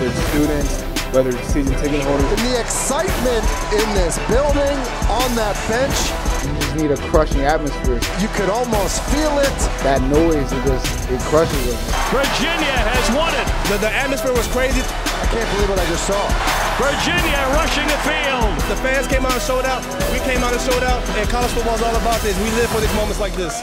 whether it's students, whether it's season ticket holders. And the excitement in this building, on that bench, you just need a crushing atmosphere. You could almost feel it. That noise, it just, it crushes us. Virginia has won it. The, the atmosphere was crazy. I can't believe what I just saw. Virginia rushing the field. The fans came out and showed out. We came out and showed out. And college football is all about this. We live for these moments like this.